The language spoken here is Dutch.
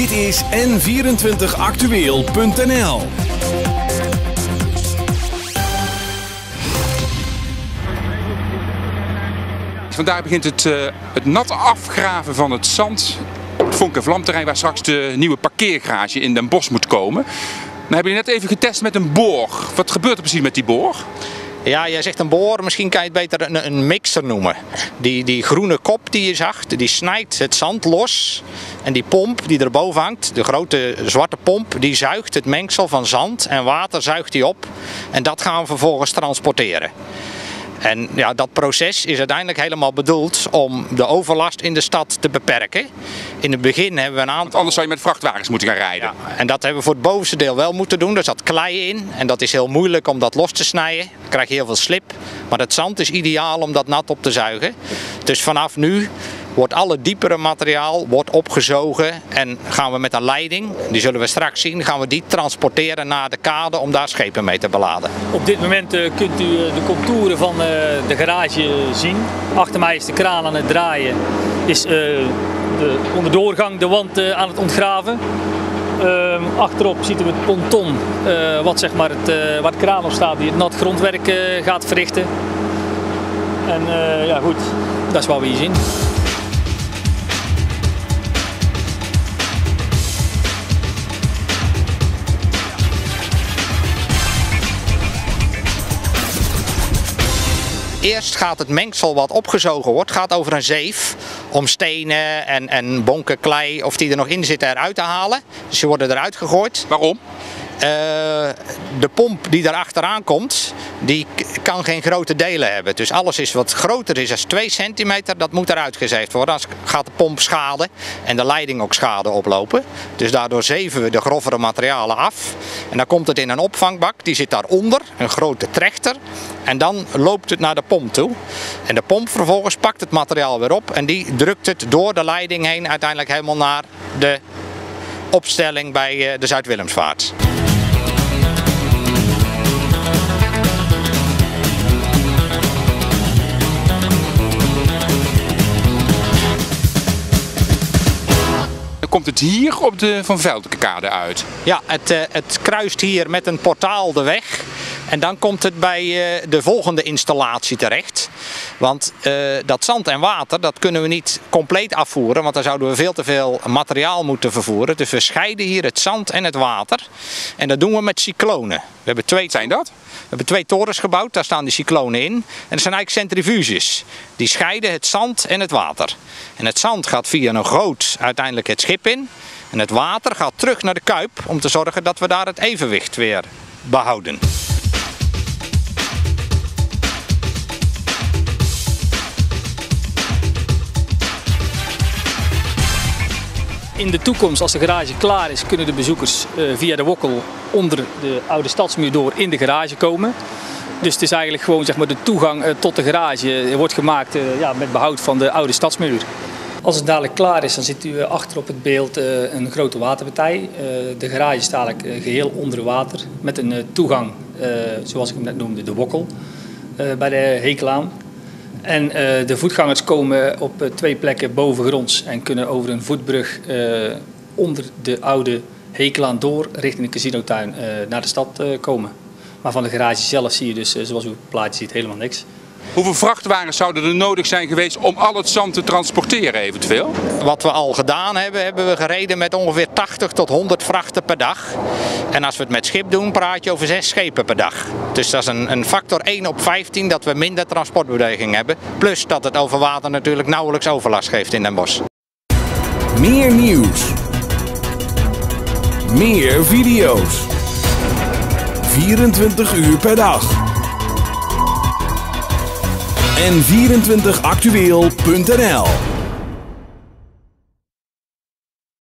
Dit is n24actueel.nl. Vandaag begint het, uh, het nat afgraven van het zand het Vonk- en Vlamterrein waar straks de nieuwe parkeergarage in Den Bosch moet komen. Dan hebben jullie net even getest met een boor. Wat gebeurt er precies met die boor? Ja, jij zegt een boor, misschien kan je het beter een, een, mixer noemen. Die, die groene kop die je zag, die snijdt het zand los. En die pomp die erboven hangt, de grote zwarte pomp, die zuigt het mengsel van zand en water zuigt die op. En dat gaan we vervolgens transporteren. En ja, dat proces is uiteindelijk helemaal bedoeld om de overlast in de stad te beperken. In het begin hebben we een aantal... Want anders zou je met vrachtwagens moeten gaan rijden. Ja, en dat hebben we voor het bovenste deel wel moeten doen. Er zat klei in en dat is heel moeilijk om dat los te snijden. Dan krijg je heel veel slip. Maar het zand is ideaal om dat nat op te zuigen. Dus vanaf nu wordt alle diepere materiaal wordt opgezogen en gaan we met een leiding, die zullen we straks zien, gaan we die transporteren naar de kade om daar schepen mee te beladen. Op dit moment uh, kunt u uh, de contouren van uh, de garage zien. Achter mij is de kraan aan het draaien, is de, onder doorgang de wand aan het ontgraven. Ehm, achterop zien we het ponton, wat zeg maar het, waar kraan op staat, die het nat grondwerk gaat verrichten. En ja goed, dat is wat we hier zien. Eerst gaat het mengsel wat opgezogen wordt, gaat over een zeef om stenen en, en bonken klei of die er nog in zitten eruit te halen. Dus ze worden eruit gegooid. Waarom? Uh, de pomp die daar achteraan komt, die kan geen grote delen hebben. Dus alles is wat groter is dan 2 centimeter, dat moet eruit gezeefd worden. Anders gaat de pomp schade en de leiding ook schade oplopen. Dus daardoor zeven we de grovere materialen af. En dan komt het in een opvangbak, die zit daaronder, een grote trechter. En dan loopt het naar de pomp toe. En de pomp vervolgens pakt het materiaal weer op en die drukt het door de leiding heen uiteindelijk helemaal naar de opstelling bij de Zuid-Willemsvaart. Komt het hier op de Van Veldkade uit? Ja, het, uh, het kruist hier met een portaal de weg. En dan komt het bij uh, de volgende installatie terecht. Want uh, dat zand en water, dat kunnen we niet compleet afvoeren. Want dan zouden we veel te veel materiaal moeten vervoeren. Dus we scheiden hier het zand en het water. En dat doen we met cyclonen. We hebben twee... Zijn dat? We hebben twee torens gebouwd, daar staan die cyclonen in. En dat zijn eigenlijk centrifuges. Die scheiden het zand en het water. En het zand gaat via een goot uiteindelijk het schip in. En het water gaat terug naar de kuip om te zorgen dat we daar het evenwicht weer behouden. In de toekomst, als de garage klaar is, kunnen de bezoekers via de wokkel onder de oude stadsmuur door in de garage komen. Dus het is eigenlijk gewoon zeg maar, de toegang tot de garage wordt gemaakt ja, met behoud van de oude stadsmuur. Als het dadelijk klaar is, dan ziet u achter op het beeld een grote waterpartij. De garage is dadelijk geheel onder water met een toegang, zoals ik hem net noemde, de wokkel bij de Hekelaan. En uh, de voetgangers komen op uh, twee plekken bovengronds en kunnen over een voetbrug uh, onder de oude Hekelaan door richting de casinotuin naar de stad komen. Maar van de garage zelf zie je dus, zoals u op het plaatje ziet, helemaal niks. Hoeveel vrachtwagens zouden er nodig zijn geweest om al het zand te transporteren eventueel? Wat we al gedaan hebben, hebben we gereden met ongeveer 80 tot 100 vrachten per dag. En als we het met schip doen, praat je over 6 schepen per dag. Dus dat is een, een factor 1 op 15 dat we minder transportbeweging hebben. Plus dat het over water natuurlijk nauwelijks overlast geeft in Den Bosch. Meer nieuws. Meer video's. 24 uur per dag en 24actueel.nl